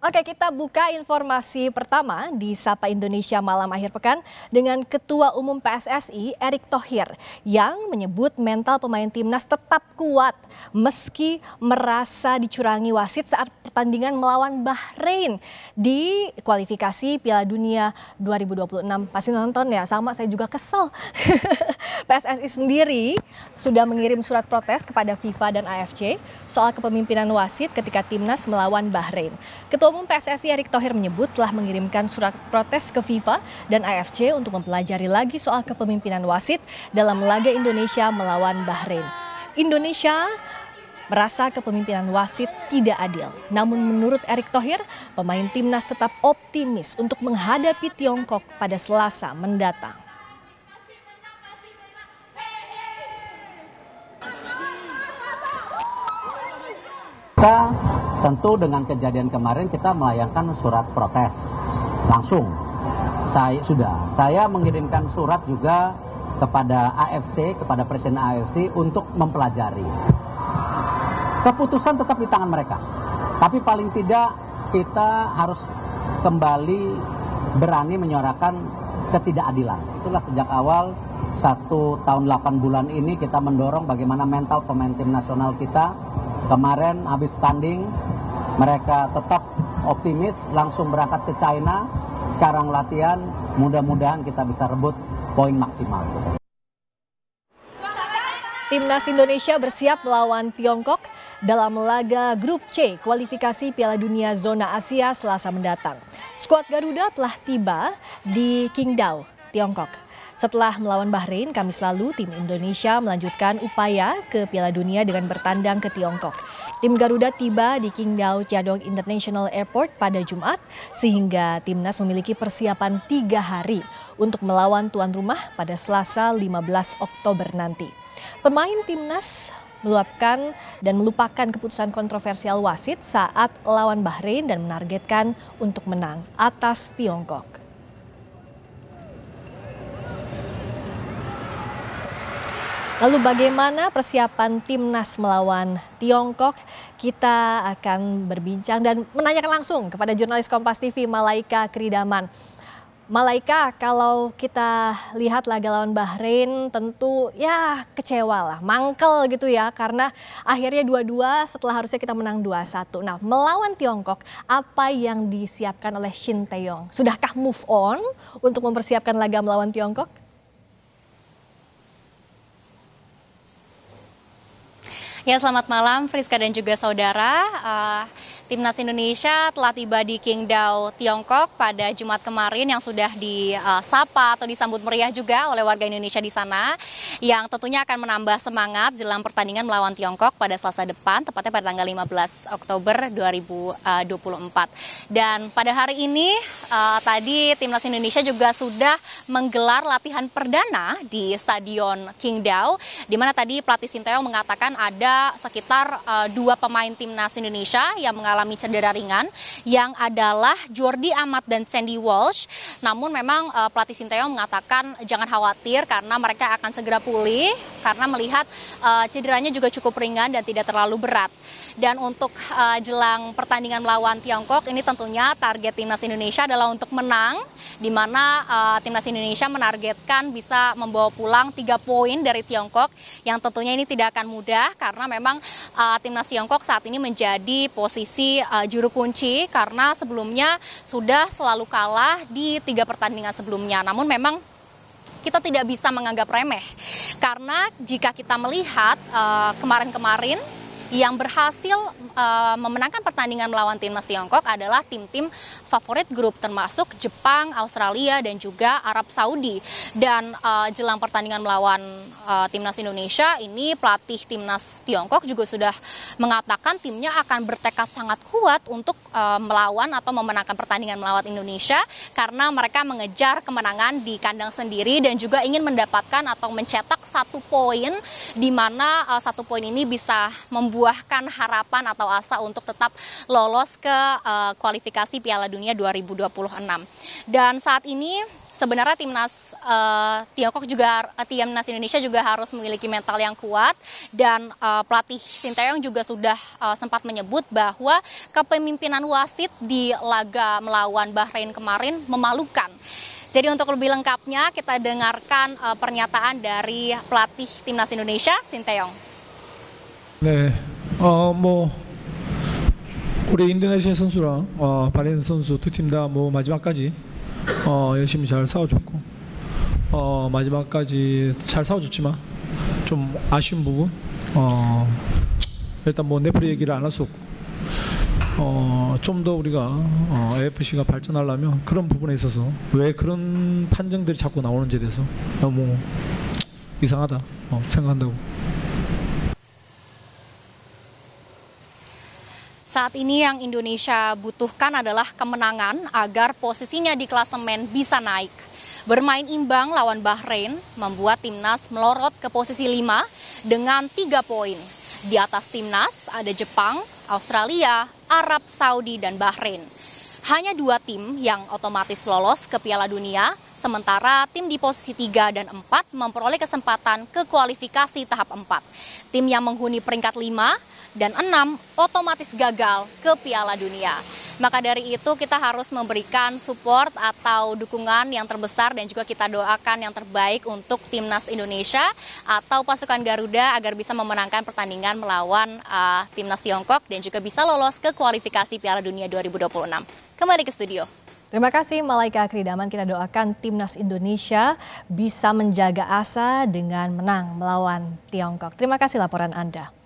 Oke, kita buka informasi pertama di Sapa Indonesia Malam Akhir Pekan dengan Ketua Umum PSSI Erick Thohir yang menyebut mental pemain timnas tetap kuat meski merasa dicurangi wasit saat pertandingan melawan Bahrain di kualifikasi Piala Dunia 2026. Pasti nonton ya, sama saya juga kesel. PSSI sendiri sudah mengirim surat protes kepada FIFA dan AFC soal kepemimpinan wasit ketika timnas melawan Bahrain. Ketua Umum PSSI Erick Thohir menyebut telah mengirimkan surat protes ke FIFA dan AFC untuk mempelajari lagi soal kepemimpinan wasit dalam laga Indonesia melawan Bahrain. Indonesia merasa kepemimpinan wasit tidak adil. Namun menurut Erick Thohir, pemain timnas tetap optimis untuk menghadapi Tiongkok pada Selasa mendatang. Kita tentu dengan kejadian kemarin kita melayangkan surat protes langsung. Saya sudah, saya mengirimkan surat juga kepada AFC, kepada Presiden AFC untuk mempelajari. Keputusan tetap di tangan mereka. Tapi paling tidak kita harus kembali berani menyuarakan ketidakadilan. Itulah sejak awal satu tahun 8 bulan ini kita mendorong bagaimana mental pemain tim nasional kita Kemarin habis tanding mereka tetap optimis langsung berangkat ke China. Sekarang latihan, mudah-mudahan kita bisa rebut poin maksimal. Timnas Indonesia bersiap melawan Tiongkok dalam laga Grup C kualifikasi Piala Dunia Zona Asia Selasa mendatang. Skuad Garuda telah tiba di Qingdao, Tiongkok. Setelah melawan Bahrain, Kamis lalu tim Indonesia melanjutkan upaya ke Piala Dunia dengan bertandang ke Tiongkok. Tim Garuda tiba di Qingdao Jiadong International Airport pada Jumat, sehingga timnas memiliki persiapan tiga hari untuk melawan tuan rumah pada Selasa 15 Oktober nanti. Pemain timnas meluapkan dan melupakan keputusan kontroversial wasit saat lawan Bahrain dan menargetkan untuk menang atas Tiongkok. Lalu bagaimana persiapan timnas melawan Tiongkok? Kita akan berbincang dan menanyakan langsung kepada jurnalis Kompas TV Malaika Kridaman. Malaika, kalau kita lihat laga lawan Bahrain tentu ya kecewa lah, mangkel gitu ya karena akhirnya dua-dua setelah harusnya kita menang 2-1. Nah melawan Tiongkok, apa yang disiapkan oleh Shin Taeyong? Sudahkah move on untuk mempersiapkan laga melawan Tiongkok? Ya selamat malam Friska dan juga saudara. Uh, Timnas Indonesia telah tiba di Qingdao, Tiongkok pada Jumat kemarin yang sudah disapa atau disambut meriah juga oleh warga Indonesia di sana yang tentunya akan menambah semangat jelang pertandingan melawan Tiongkok pada Selasa depan tepatnya pada tanggal 15 Oktober 2024. Dan pada hari ini uh, tadi Timnas Indonesia juga sudah menggelar latihan perdana di Stadion Qingdao di mana tadi pelatih Sinteyong mengatakan ada sekitar uh, dua pemain Timnas Indonesia yang mengalami mengalami cedera ringan yang adalah Jordi Amat dan Sandy Walsh. Namun memang uh, pelatih Sinteyong mengatakan jangan khawatir karena mereka akan segera pulih karena melihat uh, cederanya juga cukup ringan dan tidak terlalu berat. Dan untuk uh, jelang pertandingan melawan Tiongkok ini tentunya target timnas Indonesia adalah untuk menang di mana uh, timnas Indonesia menargetkan bisa membawa pulang tiga poin dari Tiongkok yang tentunya ini tidak akan mudah karena memang uh, timnas Tiongkok saat ini menjadi posisi uh, juru kunci karena sebelumnya sudah selalu kalah di tiga pertandingan sebelumnya. Namun memang kita tidak bisa menganggap remeh karena jika kita melihat uh, kemarin-kemarin yang berhasil uh, memenangkan pertandingan melawan timnas Tiongkok adalah tim-tim favorit grup termasuk Jepang, Australia dan juga Arab Saudi. Dan uh, jelang pertandingan melawan uh, timnas Indonesia ini pelatih timnas Tiongkok juga sudah mengatakan timnya akan bertekad sangat kuat untuk uh, melawan atau memenangkan pertandingan melawan Indonesia karena mereka mengejar kemenangan di kandang sendiri dan juga ingin mendapatkan atau mencetak satu poin di mana uh, satu poin ini bisa membuat membuahkan harapan atau asa untuk tetap lolos ke uh, kualifikasi Piala Dunia 2026. Dan saat ini sebenarnya timnas uh, Tiongkok juga uh, timnas Indonesia juga harus memiliki mental yang kuat dan uh, pelatih Sinteyong juga sudah uh, sempat menyebut bahwa kepemimpinan wasit di laga melawan Bahrain kemarin memalukan. Jadi untuk lebih lengkapnya kita dengarkan uh, pernyataan dari pelatih timnas Indonesia Sinteyong. 네, 어, 뭐 우리 인도네시아 선수랑 어, 바레인 선수 두 팀 다 뭐 마지막까지 어, 열심히 잘 싸워줬고 어, 마지막까지 잘 싸워줬지만 좀 아쉬운 부분 어, 일단 뭐 네프리 얘기를 안 할 수 없고 어, 좀 더 우리가 어, AFC가 발전하려면 그런 부분에 있어서 왜 그런 판정들이 자꾸 나오는지에 대해서 너무 이상하다 어, 생각한다고 Saat ini yang Indonesia butuhkan adalah kemenangan agar posisinya di klasemen bisa naik. Bermain imbang lawan Bahrain membuat timnas melorot ke posisi 5 dengan 3 poin. Di atas timnas ada Jepang, Australia, Arab Saudi, dan Bahrain. Hanya dua tim yang otomatis lolos ke Piala Dunia, sementara tim di posisi 3 dan 4 memperoleh kesempatan ke kualifikasi tahap 4. Tim yang menghuni peringkat 5 dan enam otomatis gagal ke Piala Dunia. Maka dari itu kita harus memberikan support atau dukungan yang terbesar dan juga kita doakan yang terbaik untuk timnas Indonesia atau pasukan Garuda agar bisa memenangkan pertandingan melawan uh, timnas Tiongkok dan juga bisa lolos ke kualifikasi Piala Dunia 2026. Kembali ke studio. Terima kasih Malaika Kridaman. Kita doakan timnas Indonesia bisa menjaga asa dengan menang melawan Tiongkok. Terima kasih laporan Anda.